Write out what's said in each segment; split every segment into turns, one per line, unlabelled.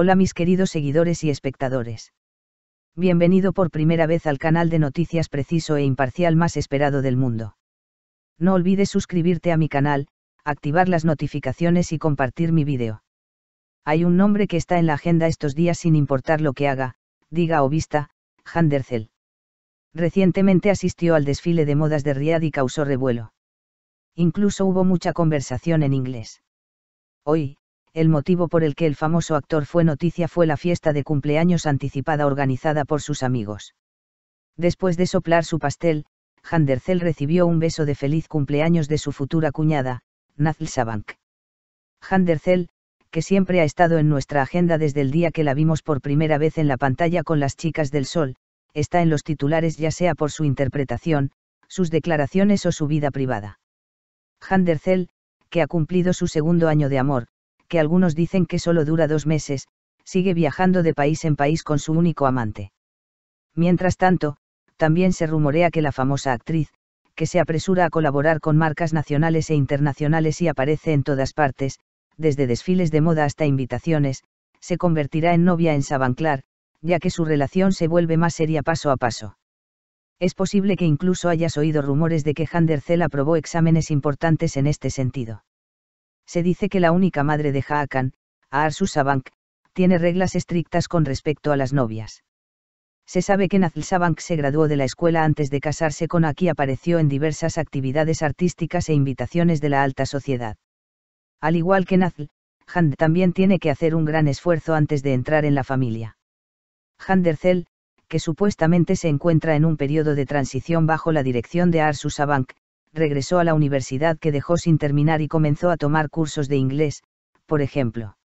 Hola mis queridos seguidores y espectadores. Bienvenido por primera vez al canal de noticias preciso e imparcial más esperado del mundo. No olvides suscribirte a mi canal, activar las notificaciones y compartir mi vídeo. Hay un nombre que está en la agenda estos días sin importar lo que haga, diga o vista, Handercel. Recientemente asistió al desfile de modas de Riad y causó revuelo. Incluso hubo mucha conversación en inglés. Hoy, el motivo por el que el famoso actor fue noticia fue la fiesta de cumpleaños anticipada organizada por sus amigos. Después de soplar su pastel, Handercel recibió un beso de feliz cumpleaños de su futura cuñada, Nazl Sabank. Handercel, que siempre ha estado en nuestra agenda desde el día que la vimos por primera vez en la pantalla con las chicas del sol, está en los titulares ya sea por su interpretación, sus declaraciones o su vida privada. Handercel, que ha cumplido su segundo año de amor, que algunos dicen que solo dura dos meses, sigue viajando de país en país con su único amante. Mientras tanto, también se rumorea que la famosa actriz, que se apresura a colaborar con marcas nacionales e internacionales y aparece en todas partes, desde desfiles de moda hasta invitaciones, se convertirá en novia en Sabanclar, ya que su relación se vuelve más seria paso a paso. Es posible que incluso hayas oído rumores de que Handercel aprobó exámenes importantes en este sentido se dice que la única madre de Haakan, Aarsu Sabank, tiene reglas estrictas con respecto a las novias. Se sabe que Nazl Sabank se graduó de la escuela antes de casarse con Aki apareció en diversas actividades artísticas e invitaciones de la alta sociedad. Al igual que Nazl, Hand también tiene que hacer un gran esfuerzo antes de entrar en la familia. Handercel, que supuestamente se encuentra en un periodo de transición bajo la dirección de Arsu Sabank, regresó a la universidad que dejó sin terminar y comenzó a tomar cursos de inglés, por ejemplo.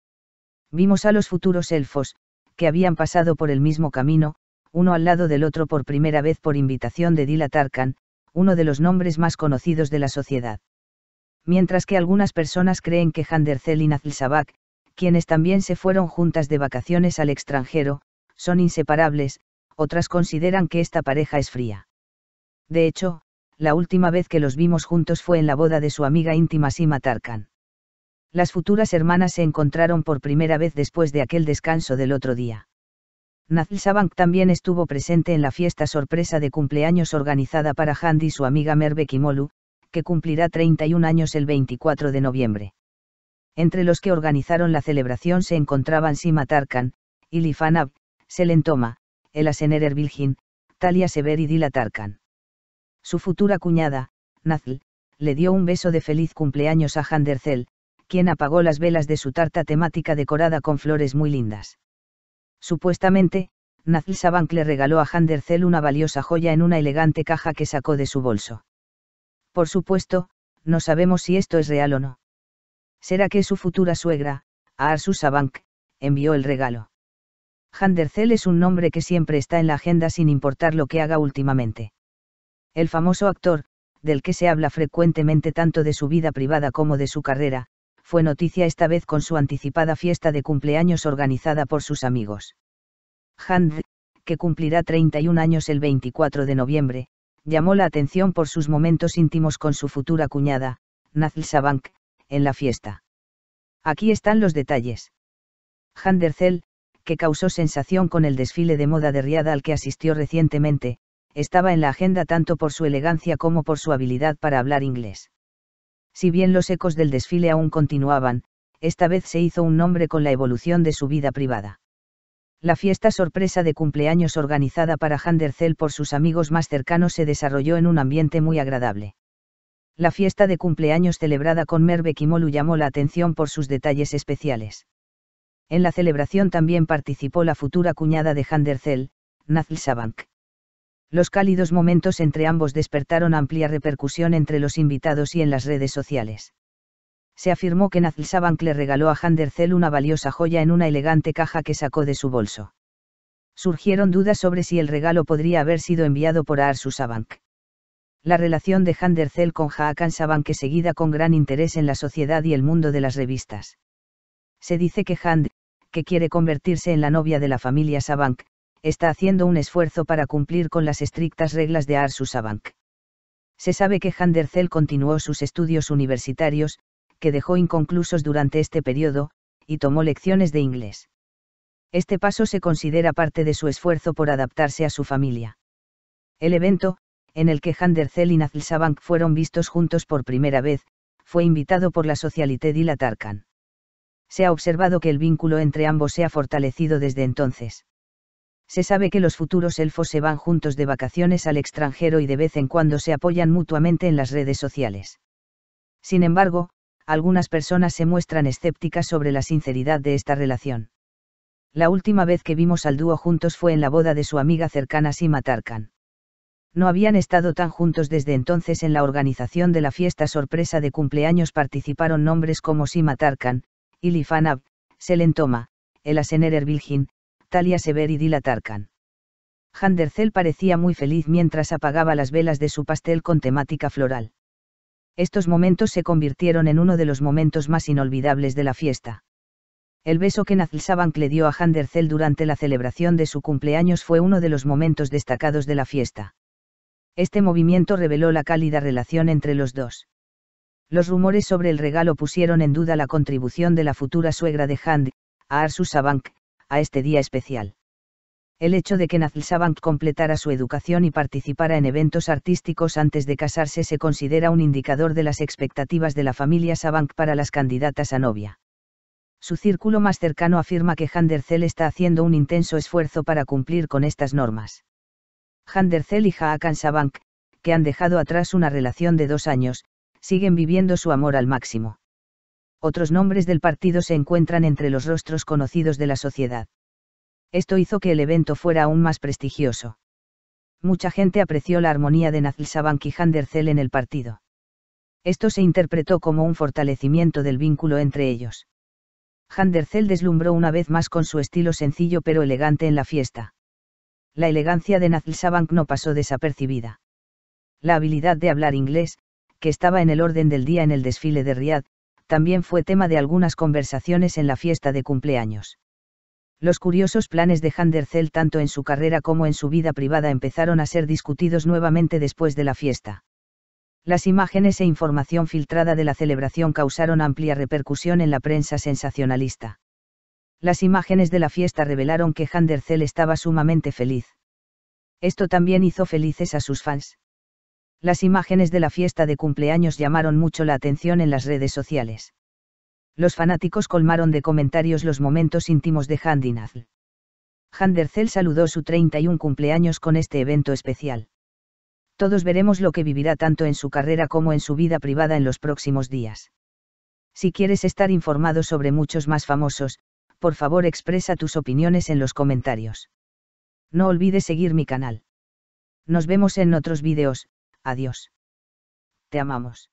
Vimos a los futuros elfos, que habían pasado por el mismo camino, uno al lado del otro por primera vez por invitación de Dila Tarkan, uno de los nombres más conocidos de la sociedad. Mientras que algunas personas creen que Handercel y Nazlsabak, quienes también se fueron juntas de vacaciones al extranjero, son inseparables, otras consideran que esta pareja es fría. De hecho, la última vez que los vimos juntos fue en la boda de su amiga íntima Sima Tarkan. Las futuras hermanas se encontraron por primera vez después de aquel descanso del otro día. Nazl Sabank también estuvo presente en la fiesta sorpresa de cumpleaños organizada para Handy y su amiga Merve Kimolu, que cumplirá 31 años el 24 de noviembre. Entre los que organizaron la celebración se encontraban Sima Tarkan, Ilifanab, Selentoma, Elasener Erbilgin, Talia Sever y Dila Tarkan. Su futura cuñada, Nazl, le dio un beso de feliz cumpleaños a Handercel, quien apagó las velas de su tarta temática decorada con flores muy lindas. Supuestamente, Nazl Sabank le regaló a Handercel una valiosa joya en una elegante caja que sacó de su bolso. Por supuesto, no sabemos si esto es real o no. ¿Será que su futura suegra, Arsu Sabank, envió el regalo? Handercel es un nombre que siempre está en la agenda sin importar lo que haga últimamente. El famoso actor, del que se habla frecuentemente tanto de su vida privada como de su carrera, fue noticia esta vez con su anticipada fiesta de cumpleaños organizada por sus amigos. Hand, que cumplirá 31 años el 24 de noviembre, llamó la atención por sus momentos íntimos con su futura cuñada, Nazl Sabank, en la fiesta. Aquí están los detalles. Handercel, que causó sensación con el desfile de moda de Riad al que asistió recientemente, estaba en la agenda tanto por su elegancia como por su habilidad para hablar inglés. Si bien los ecos del desfile aún continuaban, esta vez se hizo un nombre con la evolución de su vida privada. La fiesta sorpresa de cumpleaños organizada para Handercel por sus amigos más cercanos se desarrolló en un ambiente muy agradable. La fiesta de cumpleaños celebrada con Merve Kimolu llamó la atención por sus detalles especiales. En la celebración también participó la futura cuñada de Handercel, Nazl Sabank. Los cálidos momentos entre ambos despertaron amplia repercusión entre los invitados y en las redes sociales. Se afirmó que Nazl Sabank le regaló a Handercel una valiosa joya en una elegante caja que sacó de su bolso. Surgieron dudas sobre si el regalo podría haber sido enviado por Arsu Sabank. La relación de Handercel con Hakan Sabank es seguida con gran interés en la sociedad y el mundo de las revistas. Se dice que Hand, que quiere convertirse en la novia de la familia Sabank, está haciendo un esfuerzo para cumplir con las estrictas reglas de Arsu Sabank. Se sabe que Handercel continuó sus estudios universitarios, que dejó inconclusos durante este periodo, y tomó lecciones de inglés. Este paso se considera parte de su esfuerzo por adaptarse a su familia. El evento, en el que Handercel y Nazlsabank fueron vistos juntos por primera vez, fue invitado por la Socialité de la Tarkan. Se ha observado que el vínculo entre ambos se ha fortalecido desde entonces. Se sabe que los futuros elfos se van juntos de vacaciones al extranjero y de vez en cuando se apoyan mutuamente en las redes sociales. Sin embargo, algunas personas se muestran escépticas sobre la sinceridad de esta relación. La última vez que vimos al dúo juntos fue en la boda de su amiga cercana Sima Tarkan. No habían estado tan juntos desde entonces en la organización de la fiesta sorpresa de cumpleaños participaron nombres como Sima Tarkan, Ilifanab, Selentoma, Elasener Erbilgin, Talia Sever y Dila Tarkan. Handercel parecía muy feliz mientras apagaba las velas de su pastel con temática floral. Estos momentos se convirtieron en uno de los momentos más inolvidables de la fiesta. El beso que Nazlsabank le dio a Handercel durante la celebración de su cumpleaños fue uno de los momentos destacados de la fiesta. Este movimiento reveló la cálida relación entre los dos. Los rumores sobre el regalo pusieron en duda la contribución de la futura suegra de Hand, a Arsus Sabank, a este día especial. El hecho de que Nazlsabank completara su educación y participara en eventos artísticos antes de casarse se considera un indicador de las expectativas de la familia Sabank para las candidatas a novia. Su círculo más cercano afirma que Handercel está haciendo un intenso esfuerzo para cumplir con estas normas. Handercel y Haakan Sabank, que han dejado atrás una relación de dos años, siguen viviendo su amor al máximo. Otros nombres del partido se encuentran entre los rostros conocidos de la sociedad. Esto hizo que el evento fuera aún más prestigioso. Mucha gente apreció la armonía de Nazlsabank y Handercel en el partido. Esto se interpretó como un fortalecimiento del vínculo entre ellos. Handercel deslumbró una vez más con su estilo sencillo pero elegante en la fiesta. La elegancia de Nazlsabank no pasó desapercibida. La habilidad de hablar inglés, que estaba en el orden del día en el desfile de Riad, también fue tema de algunas conversaciones en la fiesta de cumpleaños. Los curiosos planes de Handercel tanto en su carrera como en su vida privada empezaron a ser discutidos nuevamente después de la fiesta. Las imágenes e información filtrada de la celebración causaron amplia repercusión en la prensa sensacionalista. Las imágenes de la fiesta revelaron que Handercel estaba sumamente feliz. Esto también hizo felices a sus fans. Las imágenes de la fiesta de cumpleaños llamaron mucho la atención en las redes sociales. Los fanáticos colmaron de comentarios los momentos íntimos de Handinazl. Handercel saludó su 31 cumpleaños con este evento especial todos veremos lo que vivirá tanto en su carrera como en su vida privada en los próximos días. Si quieres estar informado sobre muchos más famosos, por favor expresa tus opiniones en los comentarios. No olvides seguir mi canal. Nos vemos en otros vídeos, adiós. Te amamos.